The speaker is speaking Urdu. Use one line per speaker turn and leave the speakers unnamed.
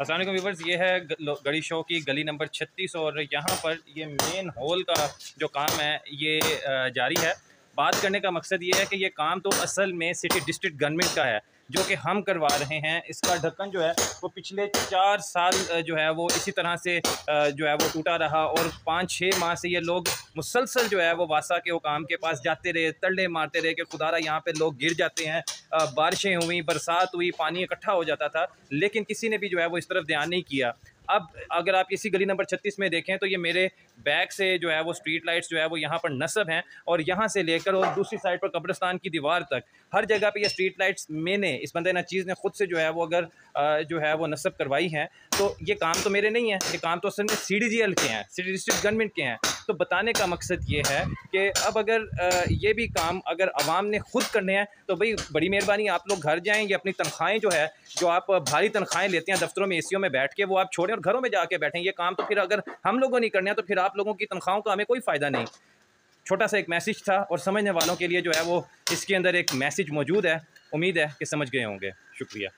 السلام علیکم ویورز یہ ہے گڑی شو کی گلی نمبر چھتیس اور یہاں پر یہ مین ہول کا جو کام ہے، یہ جاری ہے۔ بات کرنے کا مقصد یہ ہے کہ یہ کام تو اصل میں سٹی ڈسٹرکٹ گورنمنٹ کا ہے، جو کہ ہم کروا رہے ہیں۔ اس کا ڈھکن جو ہے، وہ پچھلے چار سال جو ہے، وہ اسی طرح سے جو ہے، وہ ٹوٹا رہا اور پانچ چھ ماہ سے یہ لوگ مسلسل جو ہے، وہ واسا کے حکام کے پاس جاتے رہے، تلے مارتے رہے کہ خدا رہا یہاں پہ لوگ گر جاتے ہیں۔ بارشیں ہوئیں، برسات ہوئی، پانی اکٹھا ہو جاتا تھا، لیکن کسی نے بھی جو ہے، وہ اس طرف دھیان نہیں کیا۔ اب اگر آپ اسی گلی نمبر چھتیس میں دیکھیں تو یہ میرے بیک سے جو ہے وہ اسٹریٹ لائٹس جو ہے وہ یہاں پر نصب ہیں اور یہاں سے لے کر اور دوسری سائڈ پر قبرستان کی دیوار تک۔ ہر جگہ پہ یہ اسٹریٹ لائٹس میں نے، اس بندے نہ چیز نے خود سے جو ہے وہ اگر جو ہے وہ نصب کروائی ہیں تو یہ کام تو میرے نہیں ہیں، یہ کام تو اصل میں سی ڈی جی ایل کے ہیں سی ڈی ڈسٹرکٹ گورنمنٹ کے ہیں۔ تو بتانے کا مقصد یہ ہے کہ اب اگر یہ بھی کام اگر عوام نے خود کرنے ہیں، تو بھئی بڑی مہربانی، آپ لوگ گھر جائیں، یہ اپنی تنخواہیں جو ہے، جو آپ بھاری تنخواہیں لیتے ہیں دفتروں میں اے سیوں میں بیٹھ کے وہ آپ چھوڑیں اور گھروں میں جا کے بیٹھیں، یہ کام تو پھر اگر ہم لوگوں نہیں کرنے ہیں، تو پھر آپ لوگوں کی تنخواہوں کا ہمیں کوئی فائدہ نہیں۔ چھوٹا سا ایک میسیج تھا اور سمجھنے والوں کے لیے جو ہے، وہ اس کے اندر ایک میسیج موجود ہے۔ امید ہے کہ سمجھ گئے ہوں گے۔ شکریہ۔